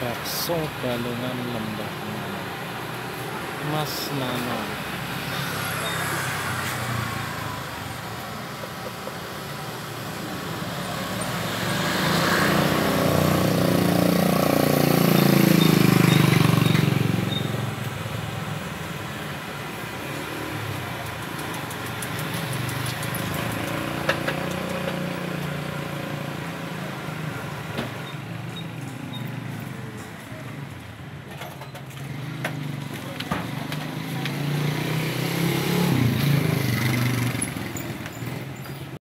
Laksong Balungan Lambak Mas Nano